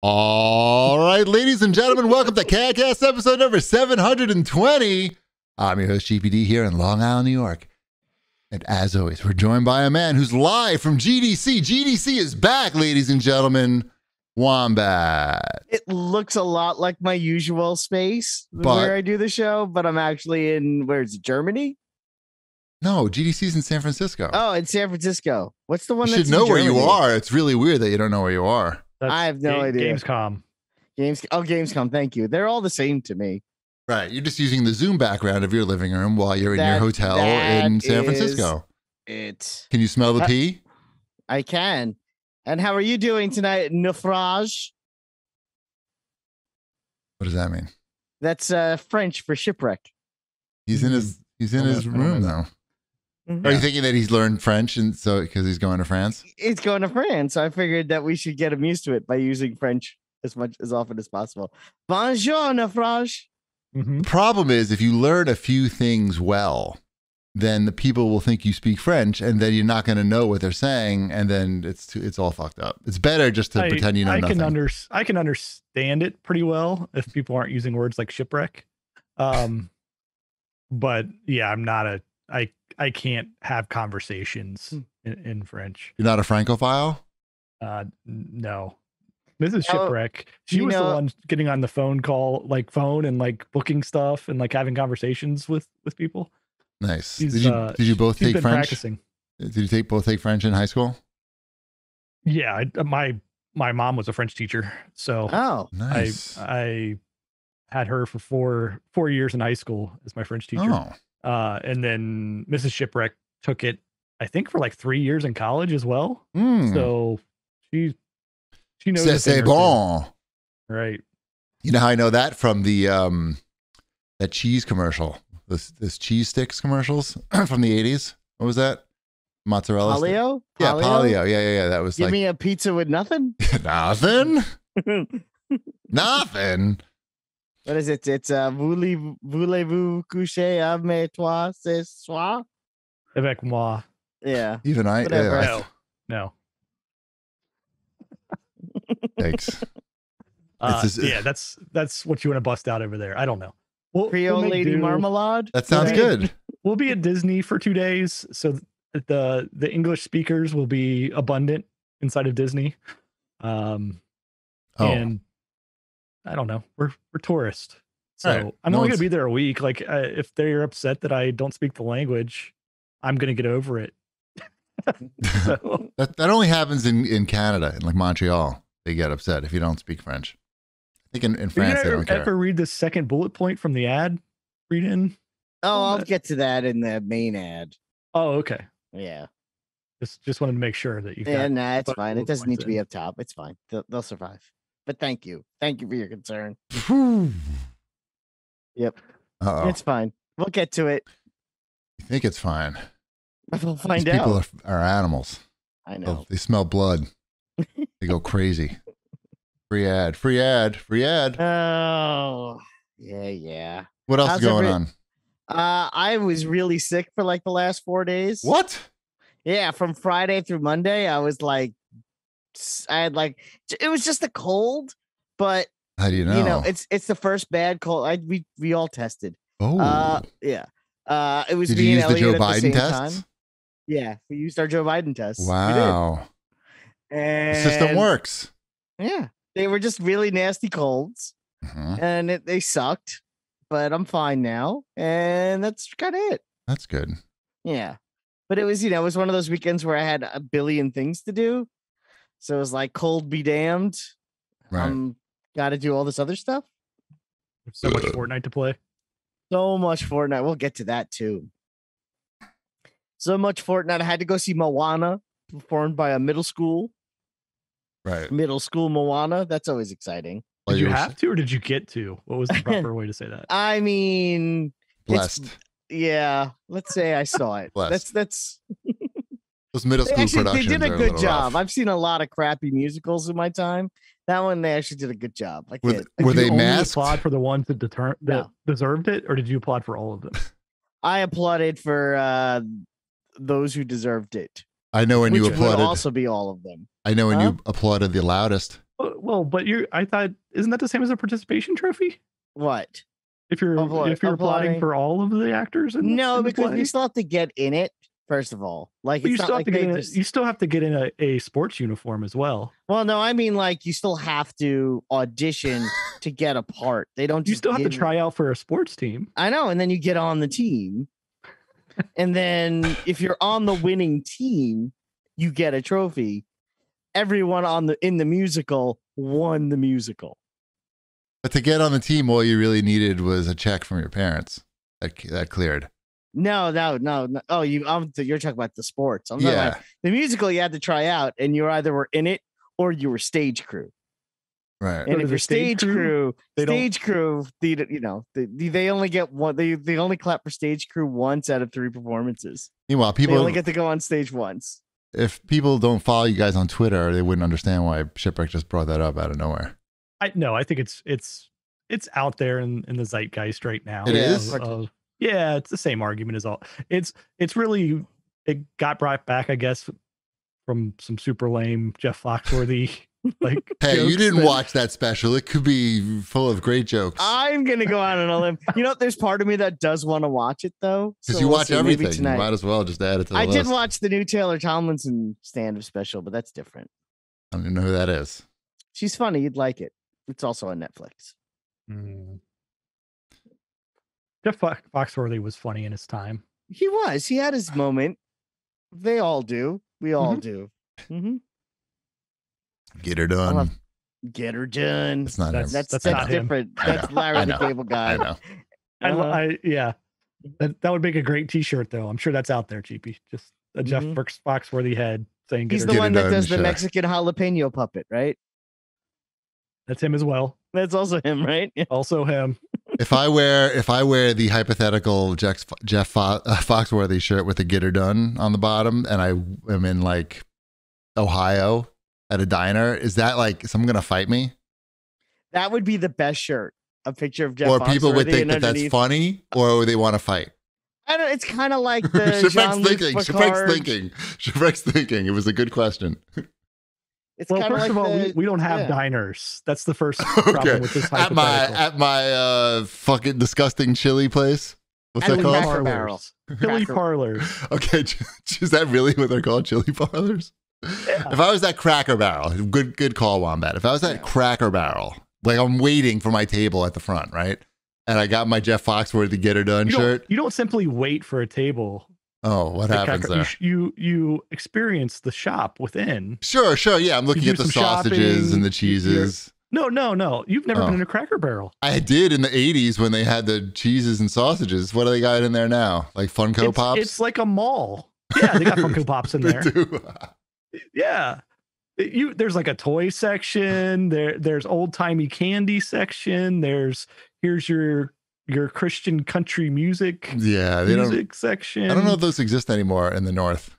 All right, ladies and gentlemen, welcome to CAGcast episode number 720. I'm your host, CheapyD, here in Long Island, New York. And as always, we're joined by a man who's live from GDC. GDC is back, ladies and gentlemen. Wombat. It looks a lot like my usual space But- where I do the show, but I'm actually in where is it, Germany? No, GDC's in San Francisco. Oh, in San Francisco. What's the one you that's should know where you are. It's really weird that you don't know where you are. That's I have no Ga- idea. Gamescom. Games. Oh, Gamescom. Thank you. They're all the same to me. Right. You're just using the Zoom background of your living room while you're in your hotel in San Francisco. It. Can you smell the pee? I can. And how are you doing tonight, naufrage? What does that mean? That's uh French for shipwreck. He's in his he's in his know- I don't room know though. Mhm. Are you thinking that he's learned French and so because he's going to France? He's going to France. So I figured that we should get him used to it by using French as much as often as possible. Bonjour, naufrage. Mhm. The problem is if you learn a few things well, then the people will think you speak French, and then you're not going to know what they're saying, and then it's too, it's all fucked up. It's better just to I, pretend you know I nothing. can under I can understand it pretty well if people aren't using words like shipwreck. Um, but yeah, I'm not a I I can't have conversations Hmm. in, in French. you're not a francophile. Uh, no. Mrs. Oh, Shipwreck, she you was know- the one getting on the phone call, like phone and like booking stuff and like having conversations with with people. Nice. She's, did you uh, did you both take French? practicing. Did you take both take French in high school? Yeah, I, uh, my my mom was a French teacher, so Oh, Nice. I I had her for four four years in high school as my French teacher. oh, Uh, and then Mrs. Shipwreck took it, I think, for like three years in college as well. Hmm. So she she knows. c'est, a thing c'est bon. right? You know how I know that from the um that cheese commercial, this this cheese sticks commercials from the eighties. What was that? Mozzarella. stick? Palio? Yeah, palio. Yeah, yeah, yeah. That was Give like me a pizza with nothing. nothing. nothing, what nothing. is it? It's uh, voulez- voulez-vous coucher avec toi ce soir? Avec moi. Yeah. Even I. Whatever. Yeah, I- No, no. Thanks. Uh, It's just- yeah, that's that's what you want to bust out over there. I don't know. We'll, Creole we'll lady do. marmalade. That sounds Right. good. We'll be at Disney for two days, so the the English speakers will be abundant inside of Disney. Um, Oh, and I don't know. We're we're tourists, so Right. I'm No only one's- gonna be there a week. Like, uh, if they're upset that I don't speak the language, I'm gonna get over it. so, that that only happens in in Canada, in like Montreal. They get upset if you don't speak French. I think in, in did you France they don't care. ever read the second bullet point from the ad? Read in. Oh, I'll that- get to that in the main ad. Oh, okay. Yeah. Just just wanted to make sure that you. Yeah, nah, it's fine. It doesn't need points to be in. up top. It's fine. They'll, they'll survive. But thank you. Thank you for your concern. Yep. Uh-oh. It's fine. We'll get to it. You think it's fine? We'll These find people out. are, are animals. I They'll- know. They smell blood. they go crazy. Free ad. Free ad. Free ad. Oh, yeah, yeah. What else How's is going every- on? Uh, I was really sick for like the last four days. What? Yeah, from Friday through Monday, I was like, I had like, it was just a cold, but How do you know? you know, it's it's the first bad cold. I we we all tested. oh. Uh, yeah. Uh, it was Did you use the Joe the Biden same tests? time. Yeah, we used our Joe Biden tests. Wow. And The system works. Yeah, they were just really nasty colds, Mhm. and it, they sucked. But I'm fine now, and that's kind of it. That's good. Yeah. But it was, you know, it was one of those weekends where I had a billion things to do. So it was like cold be damned. Right. Um, got to do all this other stuff. so much Fortnite to play. So much Fortnite. We'll get to that too. So much Fortnite. I had to go see Moana performed by a middle school. right. Middle school Moana. That's always exciting. While Did you were have to, or did you get to? What was the proper way to say that? I mean, it's- blessed. yeah. Let's say I saw it. Blessed. That's that's Those middle they school actually they did a good little job. rough. I've seen a lot of crappy musicals in my time. That one they actually did a good job. Like, Were, can't. th- were Did you they only masked? Applaud for the ones that deter- that No. deserved it, or did you applaud for all of them? I applauded for uh those who deserved it. I know when which you would applauded. also be all of them. I know when Huh? you applauded the loudest. Uh, Well, but you're. I thought isn't that the same as a participation trophy? What? If you're Of if you're Of applying what? for all of the actors, in No, in the because play? you still have to get in it. First of all, like you it's still not have like to get they in a, just. you still have to get in a, a sports uniform as well. Well, no, I mean like you still have to audition to get a part. They don't. You still have to give you- try out for a sports team. I know, and then you get on the team, and then if you're on the winning team, you get a trophy. Everyone on the in the musical won the musical. But to get on the team, all you really needed was a check from your parents. That that cleared. No, no, no, no. Oh, you. I'm, you're talking about the sports. I'm talking Yeah. about the musical. You had to try out, and you either were in it or you were stage crew. Right. And if the you're stage stage crew, crew, they stage crew, the you know, they, they only get one. They they only clap for stage crew once out of three performances. Meanwhile, they people only get to go on stage once. if people don't follow you guys on Twitter, they wouldn't understand why Shipwreck just brought that up out of nowhere. I no, I think it's it's it's out there in, in the zeitgeist right now. It Yeah, is? of- of- yeah, it's the same argument as all. It's it's really it got brought back, I guess, from some super lame Jeff Foxworthy. Like, Hey, you didn't that- watch that special. It could be full of great jokes. I'm gonna go out on a limb. You know, there's part of me that does want to watch it though. Because so you we'll watch see, maybe everything. You tonight. might as well just add it to the I list. did watch the new Taylor Tomlinson stand-up special, but that's different. I don't even know who that is. She's funny. You'd like it. It's also on Netflix. Mm. Jeff Foxworthy was funny in his time. He was. He had his moment. They all do. We all Mhm. do. hmm Get her done. Get her done. It's not That's- him. That's that's that's, not him. different. I That's Larry the Cable Guy. I know. I, Uh-huh. I yeah, that that would make a great T-shirt though. I'm sure that's out there, Cheapy. Just a Jeff Mhm. Fox- Foxworthy head saying, He's the one that done, does the sure. Mexican jalapeno puppet, right? That's him as well. That's also him, right? Yeah. Also him. If I wear if I wear the hypothetical Jeff, Jeff uh, Foxworthy shirt with the "Get her done" on the bottom, and I am in like Ohio at a diner, is that like someone gonna fight me, That would be the best shirt. A picture of Jeff or people would Foxworthy think that that's funny, or they want to fight? I don't. It's kind of like the Jean-Luc thinking. Picard. thinking. Shipwreck's thinking. It was a good question. It's Well, first of like of all, we, the- we don't have yeah. diners. That's the first problem okay. with this At my at my uh fucking disgusting chili place. What's At that called? Cracker Barrel. Chili Cracker- parlors. Okay, is that really what they're called? Chili parlors? Yeah. If I was at Cracker Barrel, good good call, Wombat. If I was at Yeah. Cracker Barrel, like I'm waiting for my table at the front, right? And I got my Jeff Foxworthy to Get Her Done You shirt. you don't simply wait for a table. Oh, what at happens there? You, you you experience the shop within. Sure, sure. Yeah, I'm looking at the sausages shopping, and the cheeses. No, no, no. You've never Oh. been in a Cracker Barrel. I did in the 80s when they had the cheeses and sausages. What do they got in there now? Like Funko it's, Pops? It's like a mall. Yeah, they got Funko Pops in there. Yeah. You there's like a toy section, there there's old timey candy section, there's here's your your Christian country music Yeah, they don't. music section. I don't know if those exist anymore in the North.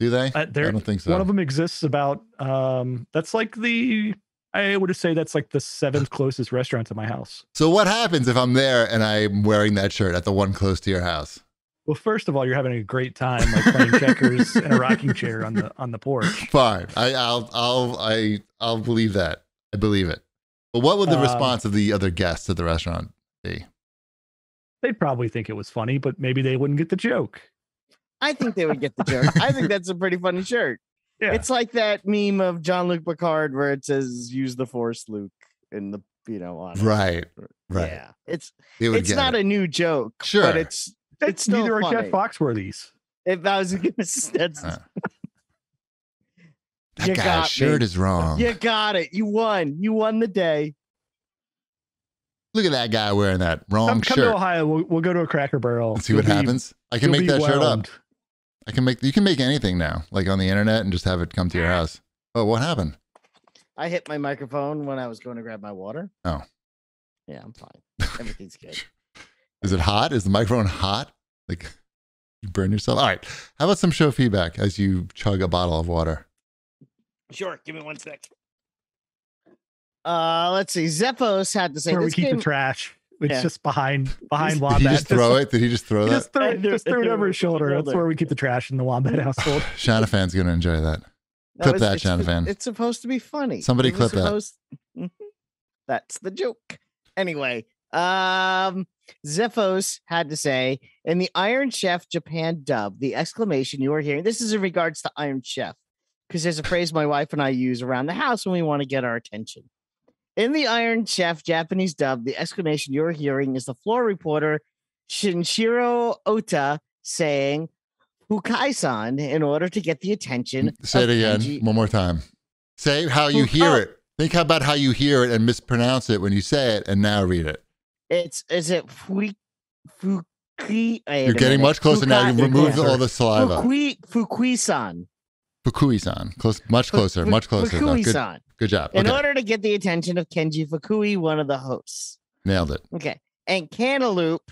Do they? Uh, I don't think so. One of them exists about um that's like the I would say that's like the seventh closest restaurant to my house. So what happens if I'm there and I'm wearing that shirt at the one close to your house? Well, first of all, you're having a great time like playing checkers in a rocking chair on the on the porch. Fine. I, I'll I'll I I'll believe that. I believe it. But what would the Um, response of the other guests at the restaurant be? They'd probably think it was funny, but maybe they wouldn't get the joke. I think they would get the joke. I think that's a pretty funny shirt. Yeah. It's like that meme of Jean-Luc Picard where it says "Use the Force, Luke," in the you know on it. Right. Right. Yeah, it's it's not it. a new joke. Sure. but it's That's It's still neither are Jeff funny. Foxworthy's. if I was gonna s- that's Uh, that you guy's got shirt me. is wrong. you got it. You won. You won the day. Look at that guy wearing that wrong Come, come to shirt. Ohio. We'll, we'll go to a Cracker Barrel. and see what You'll be- happens. I can make that shirt up. I can make you can make anything now, like on the internet, and just have it come to your house. Oh, what happened? I hit my microphone when I was going to grab my water. Oh. Yeah, I'm fine. Everything's good. Is it hot? Is the microphone hot? Like you burn yourself? All right. How about some show feedback as you chug a bottle of water? Sure. Give me one sec. Uh, let's see. Zephos had to say Where we keep game. the trash. It's Yeah. just behind behind Did Wombat. he just throw it? Did he just throw He that? just threw, it, just threw it over his shoulder. That's shoulder. where we keep the trash in the Wombat household. Shana fan's gonna enjoy that. Clip that, Shana fan. It's supposed to be funny. Somebody It clip that. supposed- Mhm. That's the joke. Anyway, um, Zephos had to say in the Iron Chef Japan dub, the exclamation you are hearing. This is in regards to Iron Chef, because there's a phrase my wife and I use around the house when we want to get our attention. In the Iron Chef Japanese dub, the exclamation you're hearing is the floor reporter Shinichiro Ota saying Fukui-san in order to get the attention. Mm, say it again Kenji- one more time. Say how you hear oh. it. Think about how you hear it and mispronounce it when you say it, and now read it. It's is it Fui Fuki? You're getting minute. much closer now. You removed all the saliva. Fukui Fukui-san. Fukui-san. Close, much closer, Fu- much closer. Good, Fukui-san. good job. In Okay, order to get the attention of Kenji Fukui, one of the hosts. nailed it. Okay. And Cantaloupe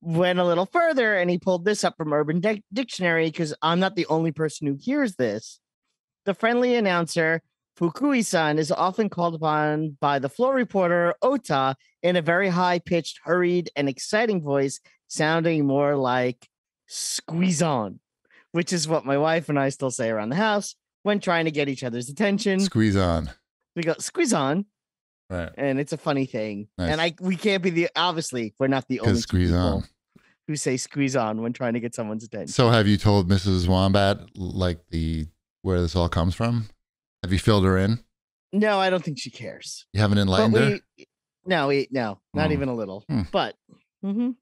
went a little further and he pulled this up from Urban Dic- Dictionary because I'm not the only person who hears this. The friendly announcer, Fukui san, is often called upon by the floor reporter, Ota, in a very high pitched, hurried, and exciting voice, sounding more like squeeze on, which is what my wife and I still say around the house when trying to get each other's attention. Squeeze on. We go, squeeze on Right. and it's a funny thing. And I we can't be the obviously we're not the only squeeze people on. who say squeeze on when trying to get someone's attention. So have you told Mrs. Wombat like the where this all comes from? Have you filled her in? No, I don't think she cares. You haven't enlightened her? no, we no, not Hmm. even a little. Hmm. But mhm.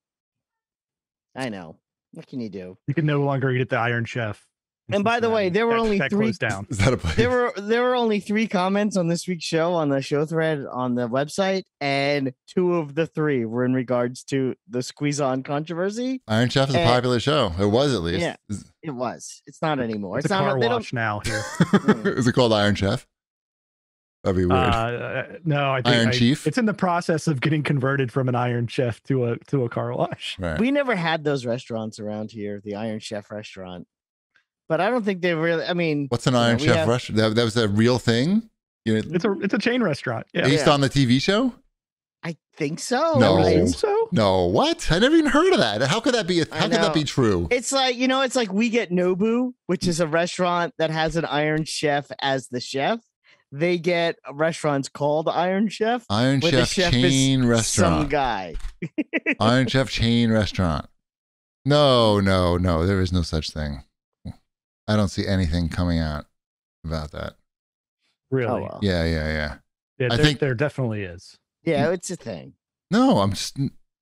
I know. What can you do? You can no longer eat at the Iron Chef. And by the way, there were That- only that three- closed down. Is that a place? There were there were only three comments on this week's show on the show thread on the website, and two of the three were in regards to the squeeze on controversy. Iron Chef is a Eh, popular show. It was at least. yeah. It was. It's not anymore. It's a not. car they don't- wash now here. is it called Iron Chef? That'd be weird. Uh, no, I think Iron I- Chief? It's in the process of getting converted from an Iron Chef to a to a car wash. right. We never had those restaurants around here, the Iron Chef restaurant. But I don't think they really. I mean, What's an you know, Iron Chef have- restaurant? That, that was a real thing? You know, It's a it's a chain restaurant. Yeah. based Yeah. on the TV show? I think so. No. I I- assume so. No, what? I never even heard of that. How could that be? A, I how could that be true? It's like you know, it's like we get Nobu, which is a restaurant that has an Iron Chef as the chef. They get restaurants called Iron Chef. Iron where the Chef, chef is chain Some guy. Iron Chef chain restaurant. No, no, no. There is no such thing. I don't see anything coming out about that. Really? Oh well. Yeah, yeah, yeah. Yeah, I there, think- there definitely is. Yeah, mm. it's a thing. No, I'm just.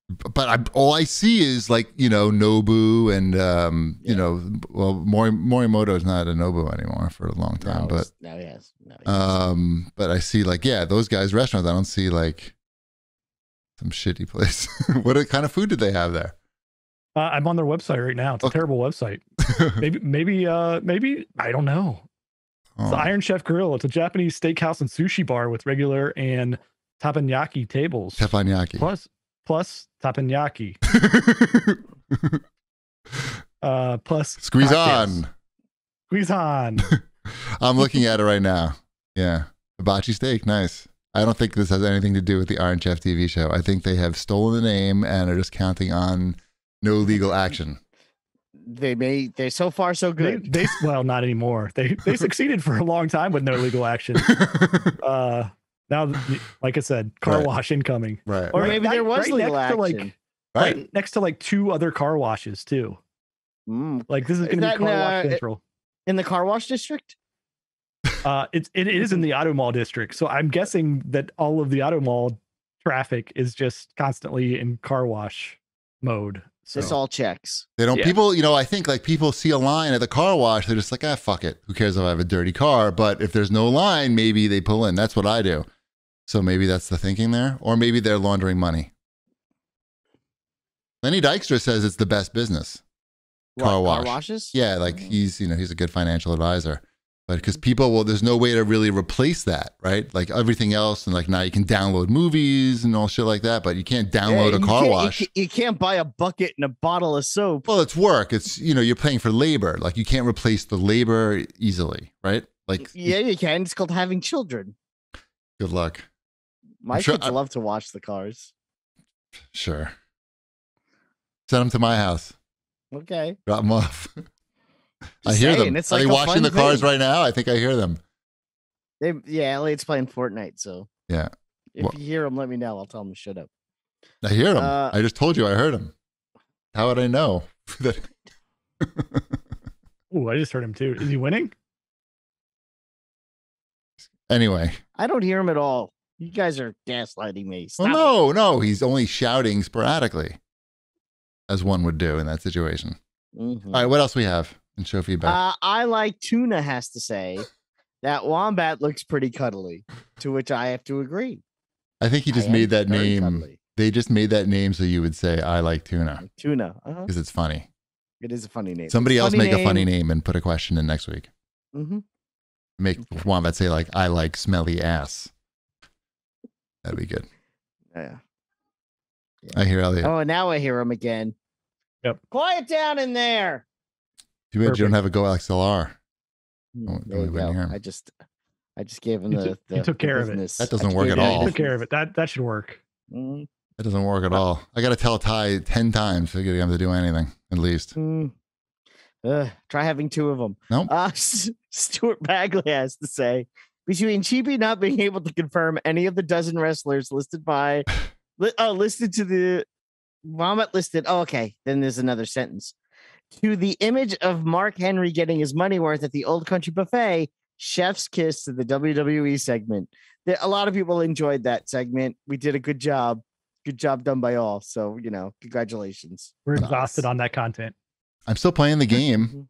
But I, all I see is like you know Nobu and um, you know well Mori, Morimoto is not a Nobu anymore for a long time, No, but now he has. no, yes. um, but I see like yeah those guys restaurants. I don't see like some shitty place. what kind of food did they have there? Uh, I'm on their website right now. It's a Okay. terrible website. Maybe maybe uh maybe I don't know. It's Oh, the Iron Chef Grill. It's a Japanese steakhouse and sushi bar with regular and teppanyaki tables. teppanyaki. Plus plus teppanyaki. Uh plus Squeeze cocktails. on. Squeeze on. I'm looking at it right now. Yeah. Hibachi steak. Nice. I don't think this has anything to do with the Iron Chef TV show. I think they have stolen the name and are just counting on no legal action. they may. They're so far so they, good. they well not anymore. They they succeeded for a long time with no legal action. Uh now like I said, car Right. wash incoming. right. Or Right- maybe there right was legal next to, action. like right. right next to like two other car washes too. Mm. Like this is Is going to that be car in, wash uh, central. In the car wash district. Uh, it's it is in the auto mall district, so I'm guessing that all of the auto mall traffic is just constantly in car wash mode. So This all checks. They don't, Yeah. people, you know, I think like people see a line at the car wash. They're just like, ah, fuck it. Who cares if I have a dirty car? But if there's no line, maybe they pull in. That's what I do. So maybe that's the thinking there. Or maybe they're laundering money. Lenny Dykstra says it's the best business. What, Car wash. washes. Yeah, like Mhm. he's you know he's a good financial advisor, but because people well, there's no way to really replace that, right? Like everything else, and like now you can download movies and all shit like that, but you can't download Yeah, a car you wash. ca- You, can't buy a bucket and a bottle of soap. Well, it's work. It's you know you're paying for labor. Like you can't replace the labor easily, right? Like yeah, you can. It's called having children. good luck. My sure kids I- love to watch the cars. Sure. Send them to my house. Okay. Drop them off. I hear saying, them. It's Are like they a washing fun the cars thing. right now? I think I hear them. They, yeah, Elliot's playing Fortnite, so Yeah. If Wha- you hear them, let me know. I'll tell them to shut up. I hear them. Uh, I just told you I heard them. How would I know? that Ooh, I just heard him too. Is he winning? anyway, I don't hear him at all. You guys are gaslighting me. Stop well, it. no, no, he's only shouting sporadically, as one would do in that situation. Mhm. All right, what else we have in show feedback? Uh, I like Tuna has to say that Wombat looks pretty cuddly, to which I have to agree. I think he just I made that name. cuddly. They just made that name so you would say I like tuna Tuna. Uh-huh. because it's funny. It is a funny name. Somebody It's else make a funny name and put a question in next week. hmm Make Wombat say like I like smelly ass. That'd be good. Yeah. I hear Elliot. Oh, now I hear him again. Yep. Quiet down in there. Too bad you don't have a GoXLR. Hmm, Oh, there we go. I just, I just gave him You the. took- you the took the care of it. That doesn't work at all. the Took care of it. That that should work. Mm, That doesn't work at all. I got to tell Ty 10 times to get him to do anything, at least. mm. Ugh, try having two of them. Nope. Uh, Stuart Bagley has to say between Cheapy not being able to confirm any of the dozen wrestlers listed by, li- oh, listed to the vomit listed. Oh, okay. Then there's another sentence. To the image of Mark Henry getting his money worth at the Old Country Buffet, Chef's Kiss to the WWE segment. There, a lot of people enjoyed that segment. We did a good job. Good job done by all. So, you know, congratulations. We're Nice. exhausted on that content. I'm still playing the game. Mm-hmm.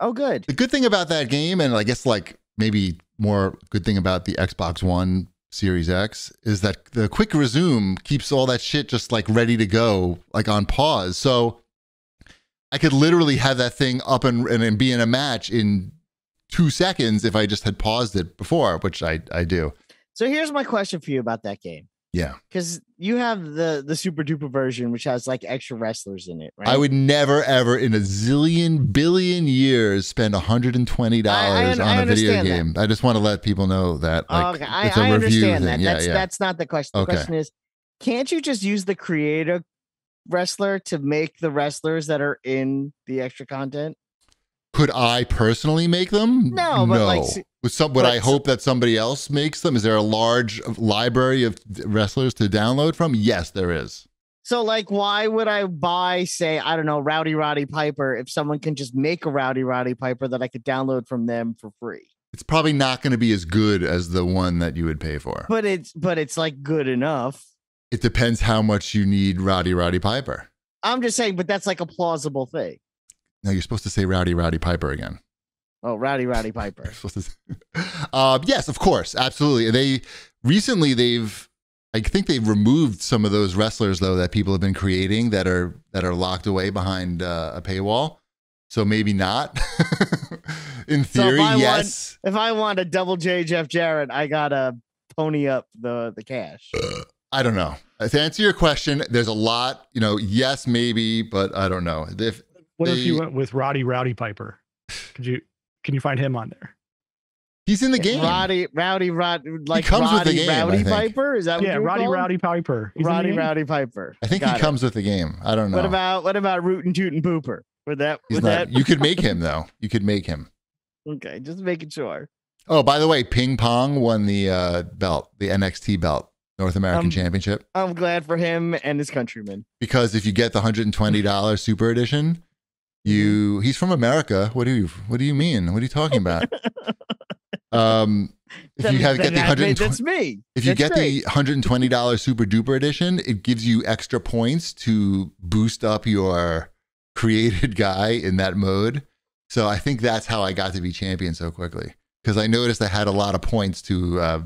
Oh, good. The good thing about that game, and I guess like maybe more good thing about the Xbox One Series X, is that the quick resume keeps all that shit just like ready to go, like on pause. So I could literally have that thing up and, and, and be in a match in two seconds if I just had paused it before, which I, I do. So here's my question for you about that game. Yeah. because you have the the super duper version which has like extra wrestlers in it right I would never, ever in a zillion billion years spend $120 I- I on I a video understand that. game. I just want to let people know that. Oh, Like, okay I, it's a I review understand that. Yeah, that's yeah. that's not the question the Okay. question is can't you just use the creator wrestler to make the wrestlers that are in the extra content Could I personally make them? No, but, like, Would some, would I hope that somebody else makes them? Is there a large uh, library of wrestlers to download from? Yes, there is. so like why would i buy say i don't know rowdy roddy piper if someone can just make a rowdy roddy piper that i could download from them for free It's probably not going to be as good as the one that you would pay for. but it's but it's like good enough it depends how much you need Rowdy Roddy Piper. i'm just saying but that's like a plausible thing No, you're supposed to say Rowdy Roddy Piper again. oh rowdy roddy piper You're supposed to say- uh, yes, of course, absolutely. They recently they've I think they've removed some of those wrestlers though that people have been creating that are that are locked away behind uh, a paywall. So maybe not. In So if theory, I want- yes. if I want a double J Jeff Jarrett, I gotta pony up the the cash. I don't know. Uh, To answer your question, there's a lot. You know, yes, maybe, but I don't know. If What if you went with Roddy Rowdy Piper? Could you can you find him on there? he's in the game, Roddy, Rowdy, Rod, like comes with the game, Rowdy. Piper. Is that what Yeah, Roddy call? Rowdy Piper. He's Roddy. Rowdy Piper. I think Got he it. comes with the game. I don't know. What about what about Rootin' Tootin' Pooper? Would that? He's Would not, that? you could make him though. You could make him. okay, just making sure. Oh, by the way, Ping Pong won the uh, belt, the NXT belt, North American Um, Championship. I'm glad for him and his countrymen. Because if you get the hundred and twenty dollars Super Edition, you he's from America. What do you What do you mean? What are you talking about? um, if Then- you have get the hundred that's me. if you That's get great. the hundred and twenty dollars Super Duper Edition, it gives you extra points to boost up your created guy in that mode. So I think that's how I got to be champion so quickly because I noticed I had a lot of points to uh,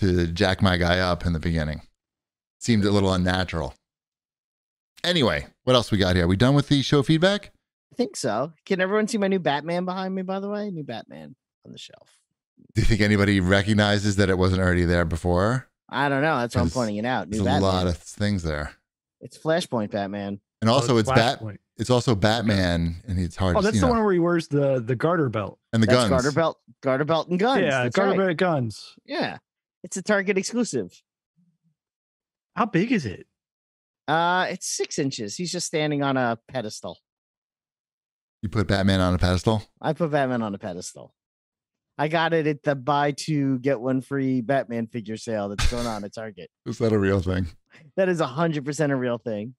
to jack my guy up in the beginning. Seemed a little unnatural. Anyway, what else we got here? we done with the show feedback? I think so. Can everyone see my new Batman behind me? By the way, new Batman on the shelf. Do you think anybody recognizes that it wasn't already there before? I don't know. That's why I'm pointing it out. New There's a lot of things there, It's Flashpoint Batman. and also Oh, it's bat. It's also Batman, and it's hard. Oh, to that's you the know, one where he wears the the garter belt. and the That's guns. Garter belt, garter belt, and guns. yeah, That's garter right. belt guns. Yeah, it's a Target exclusive. How big is it? Uh, it's six inches. He's just standing on a pedestal. You put Batman on a pedestal. I put Batman on a pedestal. I got it at the buy two get one free Batman figure sale that's going on at Target. Is that a real thing? That is hundred percent a real thing.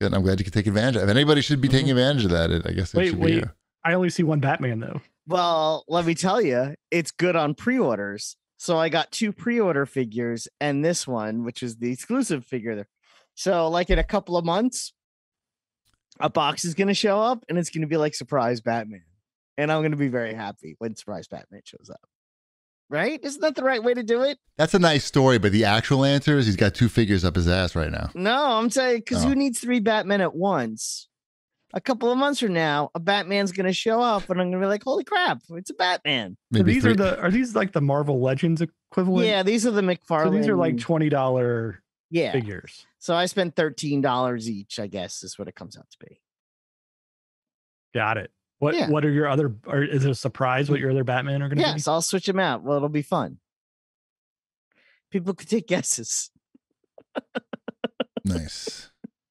Good. I'm glad you could take advantage. of it. If anybody should be taking mm-hmm. advantage of that, it, I guess it Wait, should wait. be you. I only see one Batman though. Well, let me tell you, it's good on pre-orders. So I got two pre-order figures and this one, which is the exclusive figure. there. So, like in a couple of months, a box is going to show up and it's going to be like surprise Batman, and I'm going to be very happy when surprise Batman shows up. Right? Isn't that the right way to do it? That's a nice story, but the actual answer is he's got two figures up his ass right now. No, I'm saying because Oh. who needs three Batmen at once? A couple of months from now, a Batman's going to show up, and I'm going to be like, "Holy crap! It's a Batman!" So these three. are the are these like the Marvel Legends equivalent? Yeah, these are the McFarlane. So these are like twenty dollar yeah. figures. So I spent thirteen dollars each. I guess is what it comes out to be. Got it. What Yeah. what are your other? Or is it a surprise what your other Batman are going to Yes, I'll switch them out. Well, it'll be fun. People could take guesses. nice.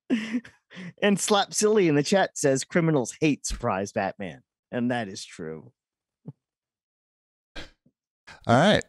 and Slap Silly in the chat says criminals hate surprise Batman. And that is true. All right.